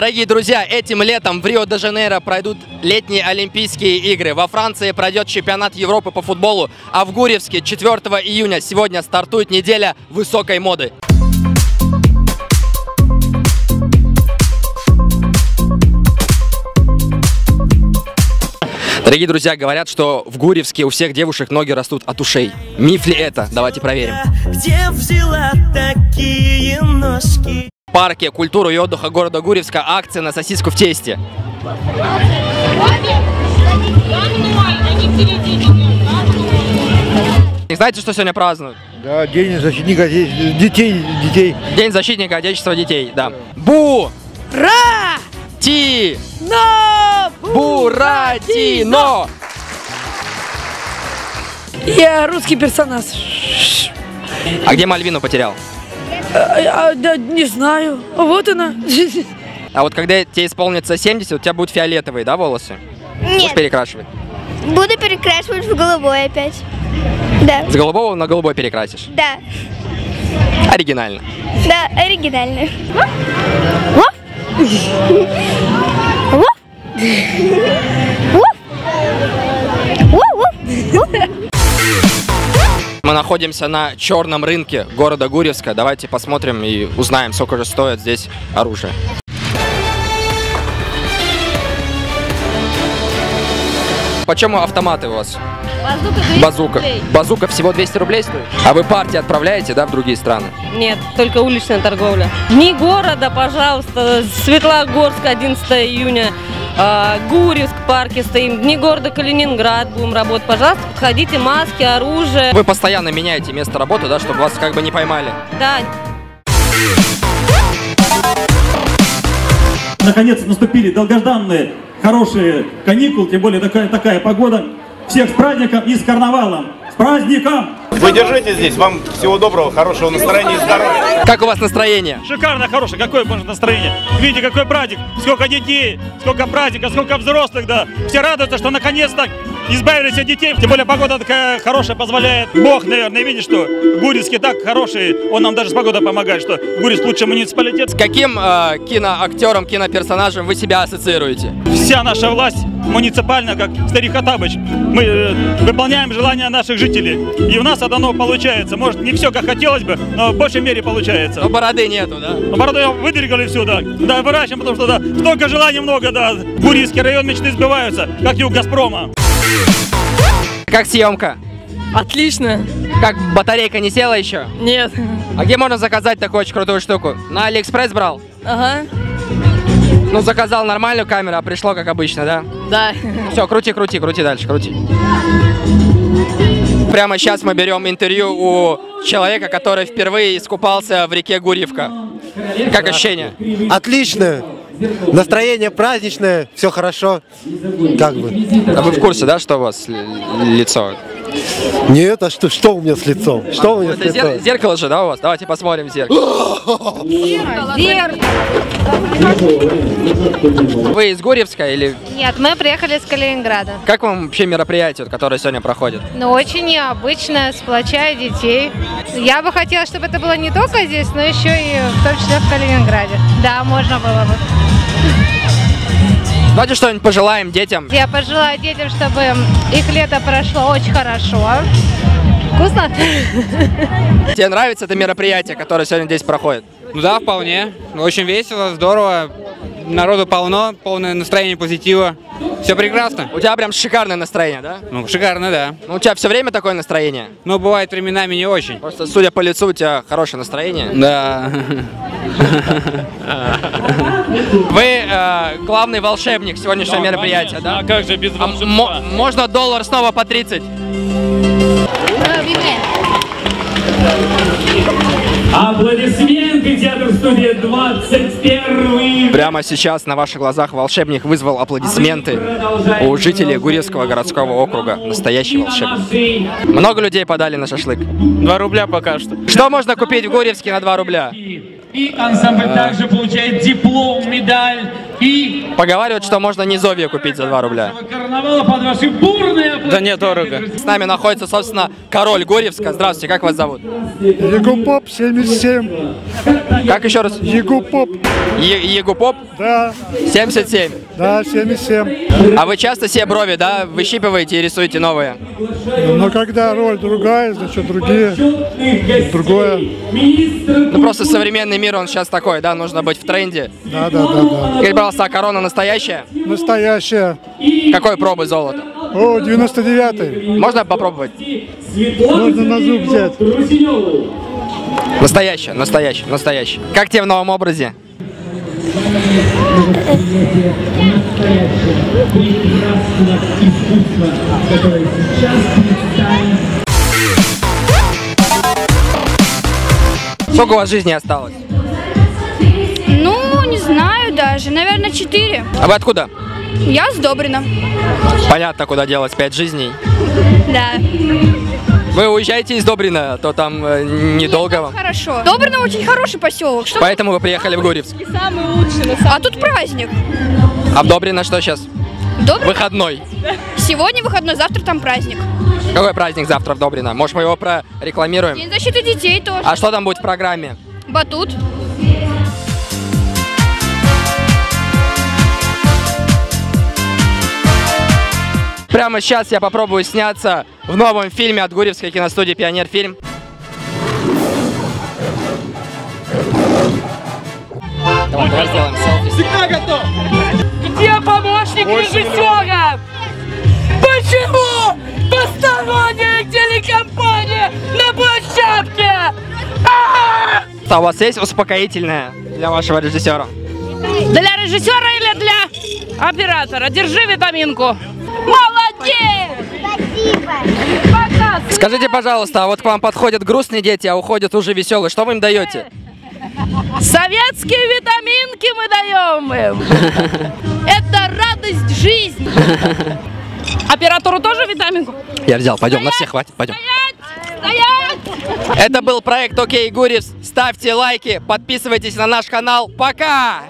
Дорогие друзья, этим летом в Рио-де-Жанейро пройдут летние Олимпийские игры. Во Франции пройдет чемпионат Европы по футболу, а в Гурьевске 4 июня сегодня стартует неделя высокой моды. Дорогие друзья, говорят, что в Гурьевске у всех девушек ноги растут от ушей. Миф ли это? Давайте проверим. Где взяла такие ножки? В парке культуры и отдыха города Гурьевска акция на сосиску в тесте. Не знаете, что сегодня празднуют? Да, день защитника детей, детей. День защитника Отечества детей, да. Бу! Ра! Ти! Но! Буратино! Я русский персонаж. А где Мальвину потерял? А, а, да, не знаю. Вот она. А вот когда тебе исполнится 70, у тебя будут фиолетовые, да, волосы? Будешь Нет, перекрашивать? буду перекрашивать в голубой опять. Да, С голубого на голубой перекрасишь. да, Оригинально. да, оригинально. Во. Во. Во. Мы находимся на черном рынке города Гурьевска. Давайте посмотрим и узнаем, сколько же стоит здесь оружие. Почему автоматы у вас? Базука 200 Базука. рублей. Базука всего 200 рублей стоит? А вы партии отправляете, да, в другие страны? Нет, только уличная торговля. Дни города, пожалуйста, Светлогорск, 11 июня, Гурьевск в парке стоим, Дни города Калининград будем работать. Пожалуйста, подходите, маски, оружие. Вы постоянно меняете место работы, да, чтобы вас как бы не поймали. Да, Наконец наступили долгожданные хорошие каникулы, тем более такая, такая погода. Всех с праздником и с карнавалом. С праздником! Вы держите здесь. Вам всего доброго, хорошего настроения и здоровья. Как у вас настроение? Шикарно, хорошее, какое может настроение. Видите, какой праздник, сколько детей, сколько праздника, сколько взрослых, да. Все радуются, что наконец-то избавились от детей. Тем более погода такая хорошая, позволяет. Бог, наверное, видит, что Гурьевский так хороший, он нам даже с погодой помогает, что Гурьевск лучший муниципалитет. С каким э, киноактером, киноперсонажем вы себя ассоциируете? Вся наша власть муниципальная, как старик Хатабыч. Мы э, выполняем желания наших жителей. И у нас оно получается. Может, не все, как хотелось бы, но в большей мере получается. Но бороды нету, да? Ну, Бороду выдвигали все, да. Да, выращиваем, потому что, да, столько желаний много, да. Гурьевский район мечты сбываются, как и у «Газпрома». Как съемка? отлично. Как батарейка не села еще? Нет. А где можно заказать такую очень крутую штуку? На Алиэкспресс брал? Ага, Ну, заказал нормальную камеру, а пришло как обычно, да? да. Все, крути, крути, крути дальше, крути. Прямо сейчас мы берем интервью у человека, который впервые искупался в реке Гурьевка. Как ощущение? Отлично. Настроение праздничное, все хорошо. Как бы. А вы в курсе, да, что у вас лицо? Нет, а что, что у меня с лицом? Что у меня с Это зер- лицом? зеркало же, да, у вас? Давайте посмотрим в зеркало. Вы из Гурьевска или Нет, мы приехали из Калининграда. как вам вообще мероприятие, которое сегодня проходит? Но очень необычно, сплочая детей. Я бы хотела, чтобы это было не только здесь, но еще и в том числе в Калининграде. Да, можно было бы. Давайте что-нибудь пожелаем детям. Я пожелаю детям, чтобы их лето прошло очень хорошо. Вкусно? Тебе нравится это мероприятие, которое сегодня здесь проходит? Ну да, вполне. Очень весело, здорово. Народу полно, полное настроение позитива. Все прекрасно. У тебя прям шикарное настроение, да? Ну, шикарно, да. Ну, у тебя все время такое настроение? Но бывает временами не очень. Просто, судя по лицу, у тебя хорошее настроение. Да. Вы э, главный волшебник сегодняшнего мероприятия, да? А как же без А мо- можно доллар снова по 30? Аплодисменты, театр студия 21 Прямо сейчас на ваших глазах волшебник вызвал аплодисменты у жителей Гурьевского городского округа. Настоящий волшебник. Много людей подали на шашлык. 2 рубля пока что. Что можно купить в Гурьевске на 2 рубля? И ансамбль также получает диплом, медаль Поговаривают, что можно низовье купить за 2 рубля. Да недорого. С нами находится, собственно, король Гурьевска. Здравствуйте, как вас зовут? Егупоп 77. Как еще раз? Егупоп. Е- Егупоп? Да, 77. да, 77. А вы часто себе брови, да, выщипываете и рисуете новые? Но когда роль другая, значит другие, другое. Ну просто современный мир, он сейчас такой, да, нужно быть в тренде. Да, да, да, да. Пожалуйста, а корона настоящая? Настоящая. Какой пробы золота? О, 99-й. Можно попробовать? Можно на зуб взять. Настоящая, настоящая, настоящая. Как тебе в новом образе? Сколько у вас жизни осталось? Даже. Наверное, четыре. А вы откуда? Я с Добрина. Понятно, куда делать пять жизней. Да. Вы уезжаете из Добрина, то там э, недолго вам. Хорошо. Добрина очень хороший поселок. Что? Поэтому вы приехали в Гурьевск. Самый лучший А тут праздник. А в Добрино что сейчас? Добрый. Выходной. Сегодня выходной, завтра там праздник. Какой праздник завтра в Добрино? Может, мы его прорекламируем? День защиты детей тоже. А что там будет в программе? Батут. Прямо сейчас я попробую сняться в новом фильме от Гурьевской киностудии «Пионер фильм». Давай, давай сделаем селфи. Всегда готов! Где помощник режиссера? Почему посторонняя телекомпания на площадке? А у вас есть успокоительное для вашего режиссера? Для режиссера или для оператора? Держи витаминку. Пока. Скажите, пожалуйста, а вот к вам подходят грустные дети, а уходят уже веселые. Что вы им даете? Советские витаминки мы даем им. Это радость жизни. Оператору тоже витаминку? Я взял, пойдем, на всех хватит, пойдем. Стоять! Это был проект Окей Гурьевс. Ставьте лайки, подписывайтесь на наш канал. Пока!